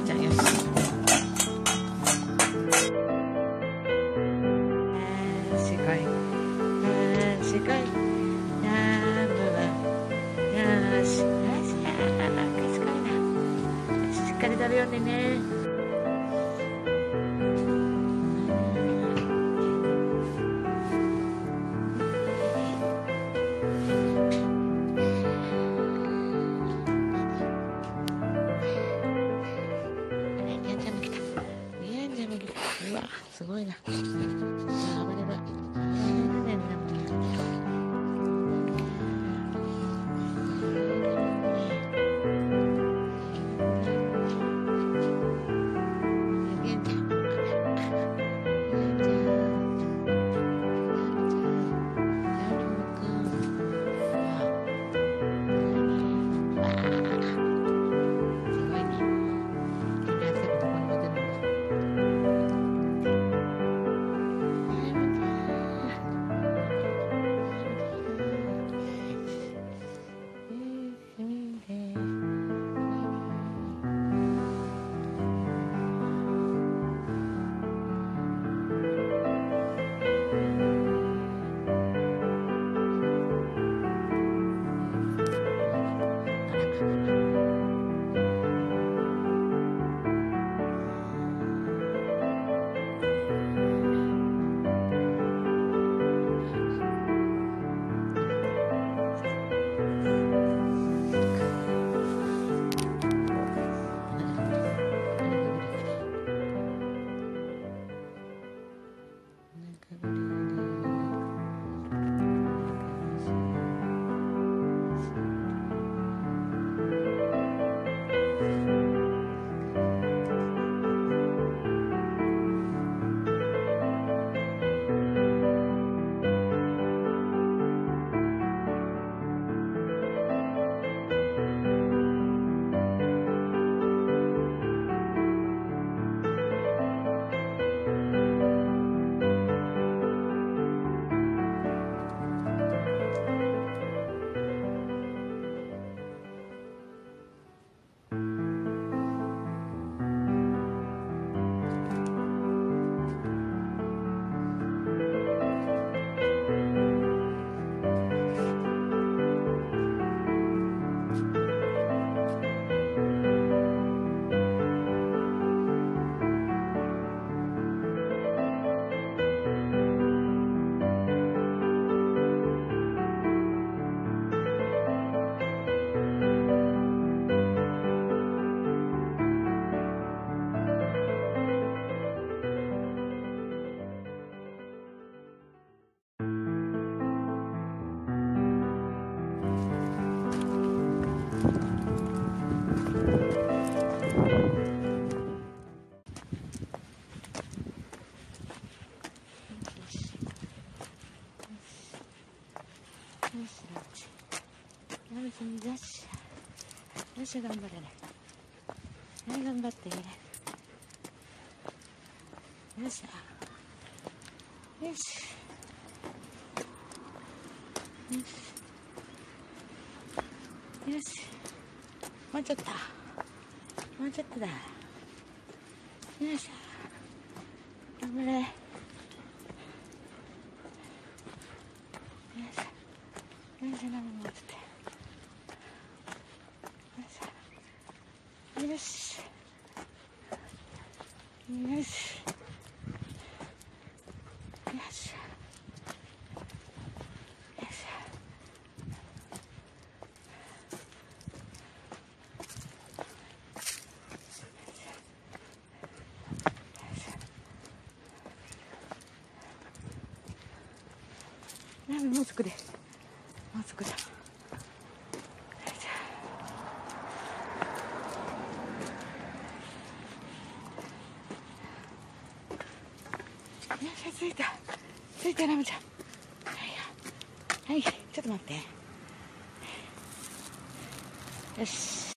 ムちゃんよしすごいすごいナムはよしよしあ賢いなしっかり食べよう。ねねうわすごいな。暴れる。ラムちゃんよしよし頑張れねはい頑張ってねよしよしよしよしもうちょっともうちょっとだよいしょ頑張れよし斜め持っててよし。よし。よし。よし。よし。ラーメンもうすぐでもうすぐだ着いた。着いたラムちゃん。はい。はいちょっと待って。よし。